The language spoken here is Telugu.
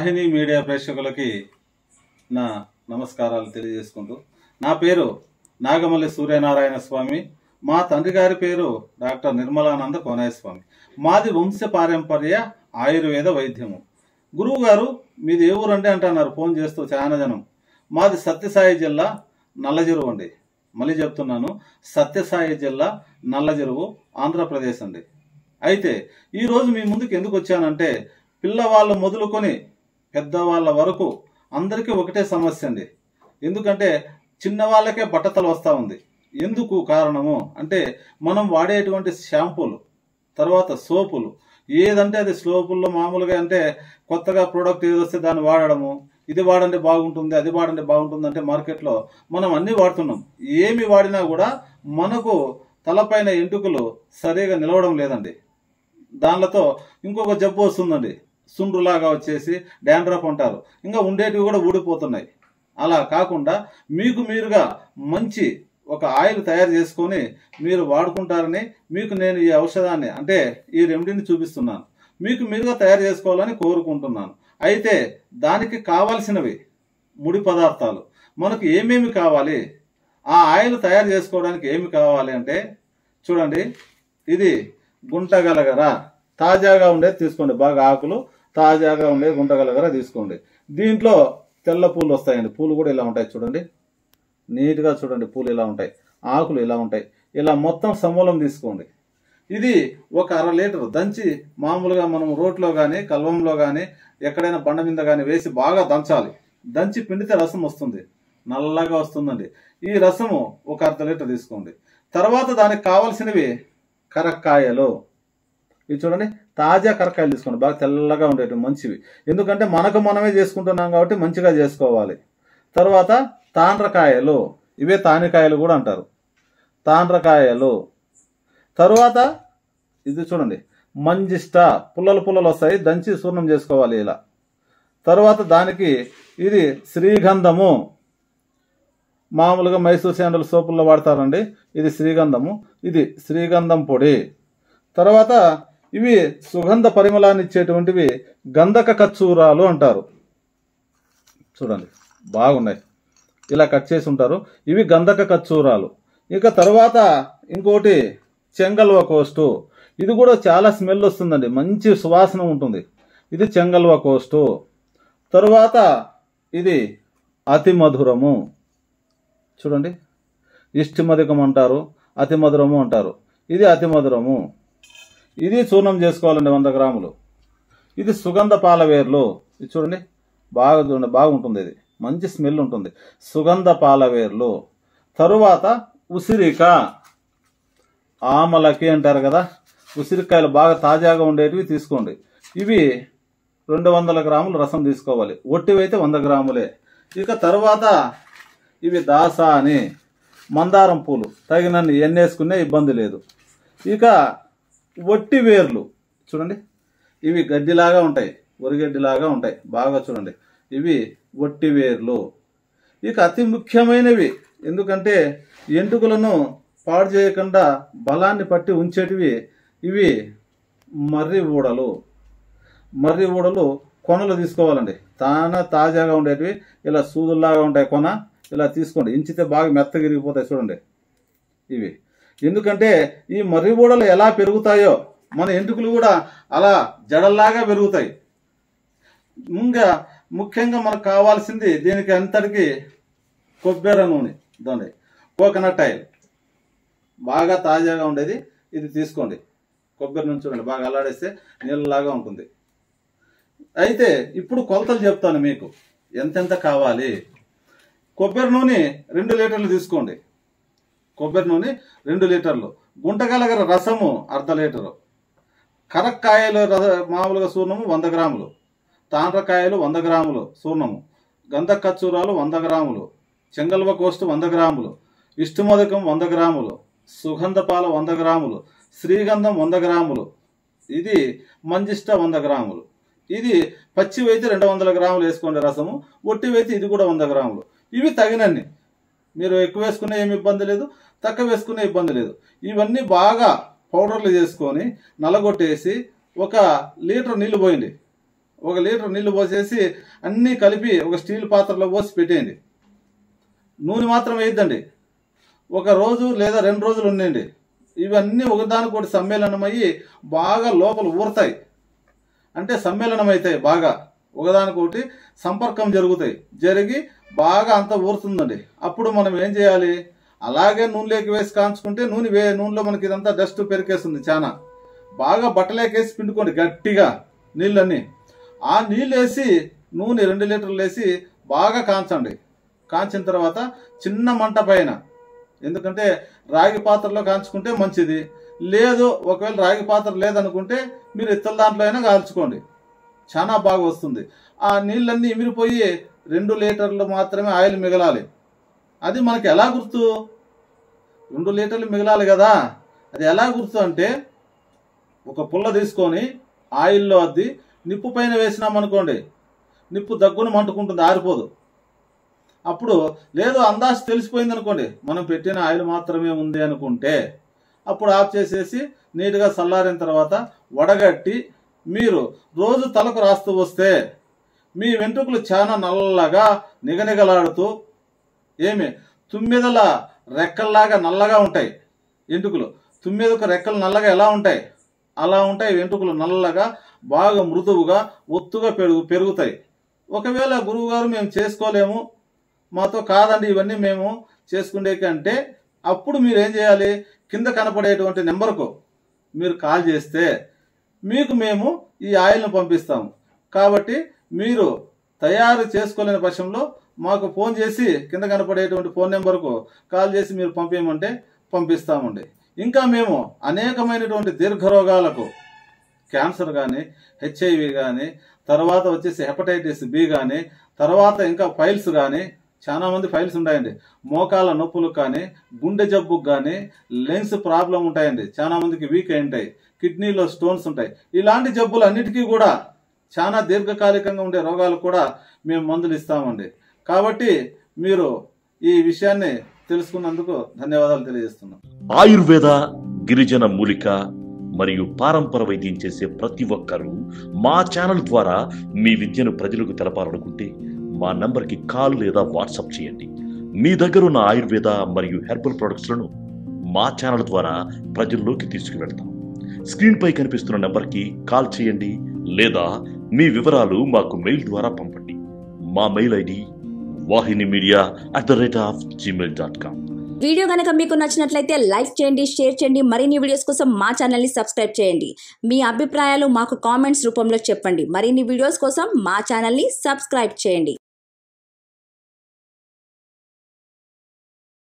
వాహిని మీడియా ప్రేక్షకులకి నా నమస్కారాలు తెలియజేసుకుంటూ నా పేరు నాగమల్లి సూర్యనారాయణ స్వామి. మా తండ్రి గారి పేరు డాక్టర్ నిర్మలానంద కోనయ్య స్వామి. మాది వంశ పారంపర్య ఆయుర్వేద వైద్యము. గురువు గారు మీది ఏ ఊరు అంటే అంటున్నారు? ఫోన్ చేస్తూ చాలా జనం. మాది సత్యసాయి జిల్లా నల్లజెరువు అండి. మళ్ళీ చెప్తున్నాను సత్యసాయి జిల్లా నల్లజెరువు ఆంధ్రప్రదేశ్ అండి. అయితే ఈరోజు మీ ముందుకు ఎందుకు వచ్చానంటే పిల్లవాళ్ళు మొదలుకొని పెద్దవాళ్ళ వరకు అందరికీ ఒకటే సమస్య అండి. ఎందుకంటే చిన్నవాళ్ళకే బట్టతలు వస్తూ ఉంది. ఎందుకు కారణము? అంటే మనం వాడేటువంటి షాంపూలు తర్వాత సోపులు. ఏదంటే అది సోపుల్లో మామూలుగా అంటే కొత్తగా ప్రోడక్ట్ ఏది వస్తే దాన్ని వాడడము ఇది వాడంటే బాగుంటుంది అది వాడండి బాగుంటుంది అంటే మార్కెట్లో మనం అన్ని వాడుతున్నాం. ఏమి వాడినా కూడా మనకు తలపైన ఎంటుకలు సరిగా నిలవడం లేదండి. దానిలతో ఇంకొక జబ్బు వస్తుందండి. సుండ్రులాగా వచ్చేసి డాండ్రఫ్ అంటారు ఇంకా ఉండేటివి కూడా ఊడిపోతున్నాయి. అలా కాకుండా మీకు మీరుగా మంచి ఒక ఆయిల్ తయారు చేసుకొని మీరు వాడుకుంటారని మీకు నేను ఈ ఔషధాన్ని అంటే ఈ రెమెడీని చూపిస్తున్నాను. మీకు మీరుగా తయారు చేసుకోవాలని కోరుకుంటున్నాను. అయితే దానికి కావాల్సినవి ముడి పదార్థాలు. మనకు ఏమేమి కావాలి? ఆ ఆయిల్ తయారు చేసుకోవడానికి ఏమి కావాలి అంటే చూడండి ఇది గుంటగలగర. తాజాగా ఉండేది తీసుకోండి. బాగా ఆకులు తాజాగా ఉండే గుంటగలగర తీసుకోండి. దీంట్లో తెల్ల పూలు వస్తాయండి. పూలు కూడా ఇలా ఉంటాయి చూడండి. నీట్గా చూడండి పూలు ఇలా ఉంటాయి. ఆకులు ఇలా ఉంటాయి. ఇలా మొత్తం సమూలం తీసుకోండి. ఇది ఒక అర లీటర్ దంచి మామూలుగా మనం రోట్లో కానీ కల్వంలో కానీ ఎక్కడైనా బండ మీద కానీ వేసి బాగా దంచాలి. దంచి పిండితే రసం వస్తుంది. నల్లగా వస్తుందండి. ఈ రసము ఒక అర్ధ లీటర్ తీసుకోండి. తర్వాత దానికి కావాల్సినవి కరక్కాయలు. ఇవి చూడండి తాజా కరకాయలు తీసుకోండి బాగా తెల్లగా ఉండేవి మంచివి. ఎందుకంటే మనకు మనమే చేసుకుంటున్నాం కాబట్టి మంచిగా చేసుకోవాలి. తర్వాత తాండ్రకాయలు. ఇవే తానికాయలు కూడా అంటారు. తాండ్రకాయలు. తరువాత ఇది చూడండి మంజిష్ట. పుల్లలు పుల్లలు వస్తాయి దంచి చూర్ణం చేసుకోవాలి ఇలా. తరువాత దానికి ఇది శ్రీగంధము. మామూలుగా మైసూర్ శాండల్ సోపుల్లో వాడతారండి. ఇది శ్రీగంధము. ఇది శ్రీగంధం పొడి. తర్వాత ఇవి సుగంధ పరిమళాన్ని ఇచ్చేటువంటివి గంధక కచ్చూరాలు అంటారు. చూడండి బాగున్నాయి. ఇలా కట్ చేసి ఉంటారు. ఇవి గంధక కచ్చూరాలు ఇక తర్వాత ఇంకోటి చెంగల్వ కోస్టు ఇది కూడా చాలా స్మెల్ వస్తుందండి. మంచి సువాసన ఉంటుంది. ఇది చెంగల్వ కోస్టు తరువాత ఇది అతి మధురము. చూడండి ఇష్టిమధికం అంటారు అతి మధురము అంటారు. ఇది అతి మధురము. ఇది చూర్ణం చేసుకోవాలండి వంద గ్రాములు. ఇది సుగంధ పాలవేర్లు ఇది చూడండి బాగా చూడండి బాగుంటుంది ఇది. మంచి స్మెల్ ఉంటుంది. సుగంధ పాలవేర్లు తరువాత ఉసిరిక. ఆమలకి అంటారు కదా ఉసిరికాయలు బాగా తాజాగా ఉండేటివి తీసుకోండి. ఇవి రెండు వందల గ్రాములు రసం తీసుకోవాలి. ఒట్టివైతే వంద గ్రాములే. ఇక తర్వాత ఇవి దాస అని మందారం పూలు. తగినన్ని ఎన్నేసుకునే ఇబ్బంది లేదు. ఇక వట్టి వేర్లు. చూడండి. ఇవి గడ్డిలాగా ఉంటాయి. వరిగడ్డిలాగా ఉంటాయి. బాగా చూడండి. ఇవి వట్టి వేర్లు. ఇక అతి ముఖ్యమైనవి. ఎందుకంటే ఎంటుకలను పాడు చేయకుండా బలాన్ని పట్టి ఉంచేటివి ఇవి మర్రి ఊడలు. మర్రి ఊడలు కొనలు తీసుకోవాలండి. తాన తాజాగా ఉండేటివి. ఇలా సూదుల్లాగా ఉంటాయి కొన. ఇలా తీసుకోండి. ఇంచితే బాగా మెత్తగిరిగిపోతాయి చూడండి. ఇవి. ఎందుకంటే ఈ మర్రి ఊడలు ఎలా పెరుగుతాయో మన ఎంటుకలు కూడా అలా జడల్లాగా పెరుగుతాయి. ముంగా ముఖ్యంగా మనకు కావాల్సింది దీనికి అంతటికి కొబ్బరి నూనె దాని కోకోనట్ ఆయిల్. బాగా తాజాగా ఉండేది. ఇది తీసుకోండి. కొబ్బరి నుంచి చూడండి బాగా అల్లాడేస్తే నీళ్ళలాగా ఉంటుంది. అయితే ఇప్పుడు కొలతలు చెప్తాను మీకు. ఎంతెంత కావాలి? కొబ్బరి నూనె రెండు లీటర్లు తీసుకోండి. కొబ్బరి నూనె రెండు లీటర్లు. గుంటగలగర రసము అర్ధ లీటరు. కరక్కాయలు రస మామూలుగా సూర్ణము వంద గ్రాములు. తాండ్రకాయలు వంద గ్రాములు సూర్ణము. గంధ ఖర్చూరాలు వంద గ్రాములు. చెంగల్వ కోస్టు వంద గ్రాములు. ఇష్టమోదకం వంద గ్రాములు. సుగంధపాల వంద గ్రాములు. శ్రీగంధం వంద గ్రాములు. ఇది మంజిష్ట వంద గ్రాములు. ఇది పచ్చివైతే రెండు వందల గ్రాములు వేసుకోండి రసము. ఒట్టివైతే ఇది కూడా వంద గ్రాములు. ఇవి తగినన్ని. మీరు ఎక్కువ వేసుకునే ఏమి ఇబ్బంది లేదు తక్కువ వేసుకునే ఇబ్బంది లేదు. ఇవన్నీ బాగా పౌడర్లు చేసుకొని నలగొట్టేసి ఒక లీటర్ నీళ్ళు పోయండి. ఒక లీటర్ నీళ్ళు పోసేసి అన్నీ కలిపి ఒక స్టీల్ పాత్రలో పోసి పెట్టేయండి. నూనె మాత్రం వేయద్దండి. ఒక రోజు లేదా రెండు రోజులు ఉండండి. ఇవన్నీ ఒకదానికొకటి సమ్మేళనం అయ్యి బాగా లోపల ఊరుతాయి. అంటే సమ్మేళనం అవుతాయి బాగా. ఒకదానికొకటి సంపర్కం జరుగుతాయి. జరిగి బాగా అంత ఊరుతుందండి. అప్పుడు మనం ఏం చేయాలి? అలాగే నూనెలోకి వేసి కాంచుకుంటే నూనె వే నూనెలో మనకి ఇదంతా డస్ట్ పెరికేస్తుంది చాలా బాగా బట్టలేకేసి పిండుకోండి గట్టిగా నీళ్ళన్నీ ఆ నీళ్ళు వేసి నూనె రెండు లీటర్లు వేసి బాగా కాంచండి. కాంచిన తర్వాత చిన్న మంట పైన ఎందుకంటే రాగి పాత్రలో కాంచుకుంటే మంచిది. లేదు ఒకవేళ రాగి పాత్ర లేదనుకుంటే మీరు ఇతర దాంట్లో అయినా కాల్చుకోండి. చాలా బాగా వస్తుంది. ఆ నీళ్ళన్నీ ఇమిరిపోయి రెండు లీటర్లు మాత్రమే ఆయిల్ మిగలాలి. అది మనకి ఎలా గుర్తు? రెండు లీటర్లు మిగలాలి కదా. అది ఎలా గుర్తు అంటే ఒక పుల్ల తీసుకొని ఆయిల్లో అద్ది నిప్పు పైన వేసినామనుకోండి నిప్పు దగ్గును మంటుకుంటుంది ఆరిపోదు. అప్పుడు లేదు అందాజు తెలిసిపోయింది అనుకోండి మనం పెట్టిన ఆయిల్ మాత్రమే ఉంది అనుకుంటే అప్పుడు ఆఫ్ చేసేసి నీట్గా చల్లారిన తర్వాత వడగట్టి మీరు రోజు తలకు రాస్తూ వస్తే మీ వెంట్రుకలు చాలా నల్లగా నిగనిగలాడుతూ ఏమి? తుమ్మెదల రెక్కల్లాగా నల్లగా ఉంటాయి. వెంట్రుకలు. తుమ్మెదకు రెక్కలు నల్లగా ఎలా ఉంటాయి? అలా ఉంటాయి వెంట్రుకలు నల్లగా బాగా మృదువుగా ఒత్తుగా పెరుగు పెరుగుతాయి. ఒకవేళ గురువుగారు మేము చేసుకోలేము మాతో కాదండి ఇవన్నీ మేము చేసుకునే కంటే అప్పుడు మీరు ఏం చేయాలి? కింద కనపడేటువంటి నెంబర్కు మీరు కాల్ చేస్తే మీకు మేము ఈ ఆయిల్ను పంపిస్తాము. కాబట్టి మీరు తయారు చేసుకోలేని పక్షంలో మాకు ఫోన్ చేసి కింద కనపడేటువంటి ఫోన్ నెంబర్కు కాల్ చేసి మీరు పంపించమంటే పంపిస్తామండి. ఇంకా మేము అనేకమైనటువంటి దీర్ఘ రోగాలకు క్యాన్సర్ కానీ హెచ్ఐవి కానీ తర్వాత వచ్చేసి హెపటైటిస్ బి కానీ తర్వాత ఇంకా ఫైల్స్ కానీ చాలా మంది ఫైల్స్ ఉంటాయండి. మోకాల నొప్పులకు కానీ గుండె జబ్బుకు కానీ లెన్స్ ప్రాబ్లం ఉంటాయండి. చాలా మందికి వీక్ అయి ఉంటాయి. కిడ్నీలో స్టోన్స్ ఉంటాయి. ఇలాంటి జబ్బులు అన్నిటికీ కూడా చాలా దీర్ఘకాలికంగా ఉండే రోగాలకు కూడా మేము మందులు ఇస్తామండి. కాబట్టి మీరు ఈ విషయాన్ని తెలుసుకున్నందుకు ధన్యవాదాలు తెలియజేస్తున్నాం. ఆయుర్వేద గిరిజన మూలిక మరియు పారంపర వైద్యం చేసే ప్రతి ఒక్కరూ మా ఛానల్ ద్వారా మీ విద్యను ప్రజలకు తెలపాలనుకుంటే మా నంబర్కి కాల్ లేదా వాట్సాప్ చేయండి. మీ దగ్గర ఉన్న ఆయుర్వేద మరియు హెర్బల్ ప్రొడక్ట్స్లను మా ఛానల్ ద్వారా ప్రజల్లోకి తీసుకువెళ్తాం. స్క్రీన్పై కనిపిస్తున్న నెంబర్కి కాల్ చేయండి లేదా మీ వివరాలు మాకు మెయిల్ ద్వారా పంపండి. మా mail ID Vahini media at the rate of Gmail dot com. Video కనుక మీకు నచ్చినట్లయితే లైక్ చేయండి షేర్ చేయండి మరిన్ని వీడియోస్ కోసం మా ఛానల్ని సబ్స్క్రైబ్ చేయండి. మీ అభిప్రాయాలు మాకు కామెంట్స్ రూపంలో చెప్పండి. మరిన్ని వీడియోస్ కోసం మా ఛానల్ని సబ్స్క్రైబ్ చేయండి.